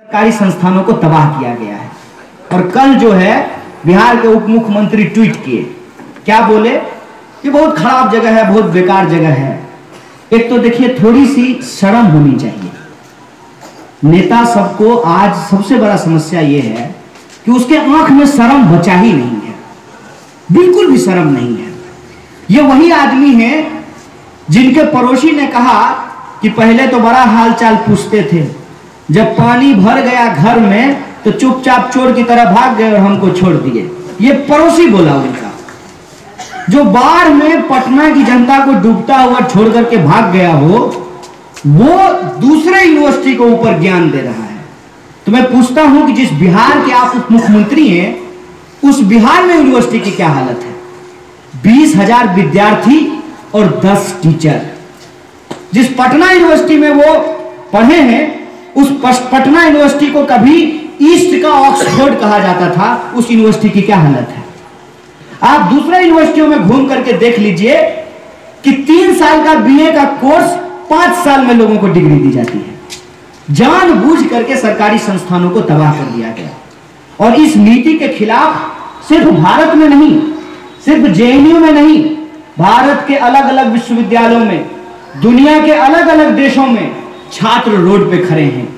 सरकारी संस्थानों को तबाह किया गया है। और कल जो है, बिहार के उप मुख्यमंत्री ट्वीट किए। क्या बोले? ये बहुत खराब जगह है, बहुत बेकार जगह है। एक तो देखिए थोड़ी सी शर्म होनी चाहिए। नेता सबको आज सबसे बड़ा समस्या यह है कि उसके आँख में शर्म बचा ही नहीं है। बिल्कुल भी शर्म नहीं है। ये वही आदमी है जिनके पड़ोसी ने कहा कि पहले तो बड़ा हालचाल पूछते थे। जब पानी भर गया घर में तो चुपचाप चोर की तरह भाग गए और हमको छोड़ दिए। ये पड़ोसी बोला उनका। जो बाढ़ में पटना की जनता को डूबता हुआ छोड़ करके भाग गया हो, वो दूसरे यूनिवर्सिटी को ऊपर ज्ञान दे रहा है। तो मैं पूछता हूँ कि जिस बिहार के आप उप मुख्यमंत्री हैं, उस बिहार में यूनिवर्सिटी की क्या हालत है? बीस हज़ार विद्यार्थी और दस टीचर। जिस पटना यूनिवर्सिटी में वो पढ़े हैं उस पटना यूनिवर्सिटी को कभी ईस्ट का ऑक्सफोर्ड कहा जाता था, उस यूनिवर्सिटी की क्या हालत है? आप दूसरे यूनिवर्सिटियों में घूम करके देख लीजिए कि तीन साल का बीए का कोर्स पाँच साल में लोगों को डिग्री दी जाती है। जानबूझ करके सरकारी संस्थानों को तबाह कर दिया गया। और इस नीति के खिलाफ सिर्फ़ भारत में नहीं, सिर्फ़ जेएनयू में नहीं, भारत के अलग अलग विश्वविद्यालयों में, दुनिया के अलग अलग देशों में छात्र रोड पे खड़े हैं।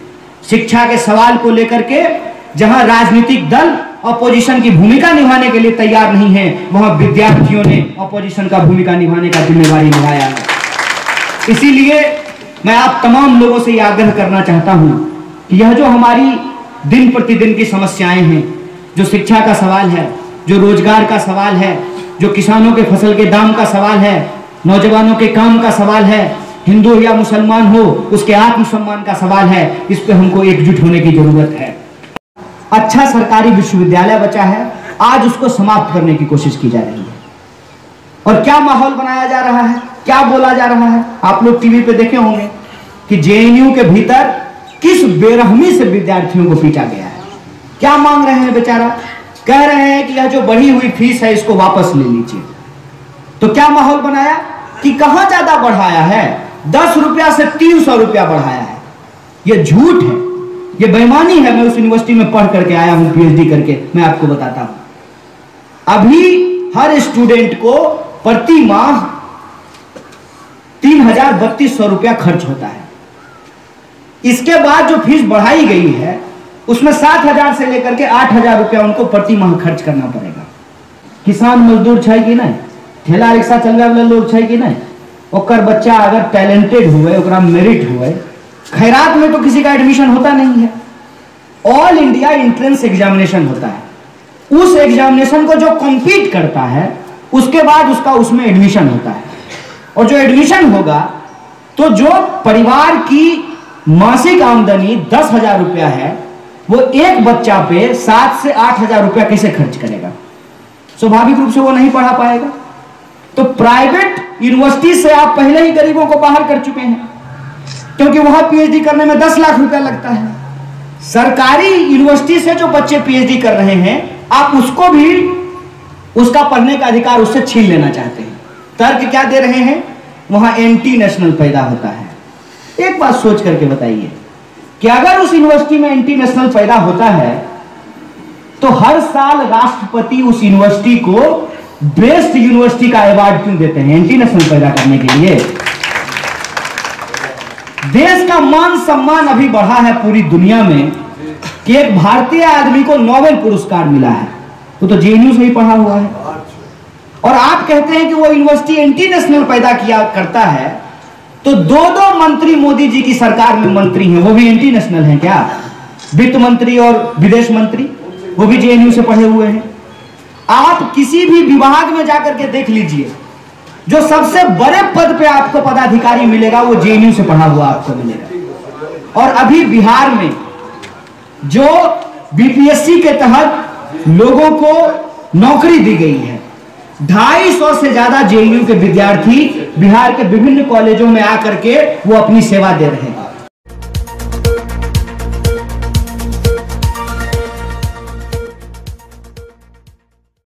शिक्षा के सवाल को लेकर के जहाँ राजनीतिक दल अपोजिशन की भूमिका निभाने के लिए तैयार नहीं है, वहाँ विद्यार्थियों ने अपोजिशन का भूमिका निभाने का जिम्मेवारी निभाया है। इसीलिए मैं आप तमाम लोगों से यह आग्रह करना चाहता हूँ कि यह जो हमारी दिन प्रतिदिन की समस्याएँ हैं, जो शिक्षा का सवाल है, जो रोज़गार का सवाल है, जो किसानों के फ़सल के दाम का सवाल है, नौजवानों के काम का सवाल है हिंदू या मुसलमान हो, उसके आत्मसम्मान का सवाल है। इस पर हमको एकजुट होने की ज़रूरत है। अच्छा सरकारी विश्वविद्यालय बचा है, आज उसको समाप्त करने की कोशिश की जा रही है। और क्या माहौल बनाया जा रहा है? क्या बोला जा रहा है? आप लोग टीवी पे देखे होंगे कि जेएनयू के भीतर किस बेरहमी से विद्यार्थियों को पीटा गया है। क्या मांग रहे हैं बेचारा? कह रहे हैं कि यह जो बढ़ी हुई फ़ीस है, इसको वापस ले लीजिए। तो क्या माहौल बनाया कि कहाँ ज़्यादा बढ़ाया है? दस रुपया से तीन सौ रुपया बढ़ाया है। यह झूठ है। यह बेमानी है। मैं उस यूनिवर्सिटी में पढ़ करके आया हूँ पीएचडी करके। मैं आपको बताता हूँ। अभी हर स्टूडेंट को प्रति माह तीन हज़ार बत्तीस सौ रुपया खर्च होता है। इसके बाद जो फ़ीस बढ़ाई गई है, उसमें सात हज़ार से लेकर के आठ हज़ार रुपया उनको प्रति माह खर्च करना पड़ेगा। किसान मजदूर छै कि नहीं? ठेला रिक्शा चलने वाले लोग छै कि नहीं? ओकर बच्चा अगर टैलेंटेड हुए, ओकरा मेरिट हुए, खैरात में तो किसी का एडमिशन होता नहीं है। ऑल इंडिया एंट्रेंस एग्जामिनेशन होता है। उस एग्जामिनेशन को जो कंपीट करता है, उसके बाद उसका उसमें एडमिशन होता है। और जो एडमिशन होगा तो जो परिवार की मासिक आमदनी दस हज़ार रुपया है, वो एक बच्चा पे सात से आठ हज़ार रुपया कैसे खर्च करेगा? स्वाभाविक रूप से वो नहीं पढ़ा पाएगा। तो प्राइवेट यूनिवर्सिटी से आप पहले ही गरीबों को बाहर कर चुके हैं। क्योंकि वहाँ पीएचडी करने में दस लाख रुपया लगता है। सरकारी यूनिवर्सिटी से जो बच्चे पीएचडी कर रहे हैं, आप उसको भी उसका पढ़ने का अधिकार उससे छीन लेना चाहते हैं। तर्क क्या दे रहे हैं? वहाँ एंटी नेशनल पैदा होता है। एक बात सोच करके बताइए कि अगर उस यूनिवर्सिटी में एंटी नेशनल पैदा होता है तो हर साल राष्ट्रपति उस यूनिवर्सिटी को बेस्ट यूनिवर्सिटी का अवार्ड क्यों देते हैं? एंटी नेशनल पैदा करने के लिए। देश का मान सम्मान अभी बढ़ा है पूरी दुनिया में कि एक भारतीय आदमी को नोबेल पुरस्कार मिला है। वो तो जेएनयू से ही पढ़ा हुआ है। और आप कहते हैं कि वो यूनिवर्सिटी एंटी नेशनल पैदा किया, करता है तो दो दो मंत्री मोदी जी की सरकार में मंत्री हैं। वो भी एंटी नेशनल हैं क्या? वित्त मंत्री और विदेश मंत्री, वो भी जेएनयू से पढ़े हुए हैं। आप किसी भी विभाग में जाकर के देख लीजिए। जो सबसे बड़े पद पे आपको पदाधिकारी मिलेगा, वो जेएनयू से पढ़ा हुआ आपको मिलेगा। और अभी बिहार में जो बीपीएससी के तहत लोगों को नौकरी दी गई है, ढाई सौ से ज़्यादा जेएनयू के विद्यार्थी बिहार के विभिन्न कॉलेजों में आकर के वो अपनी सेवा दे रहे हैं।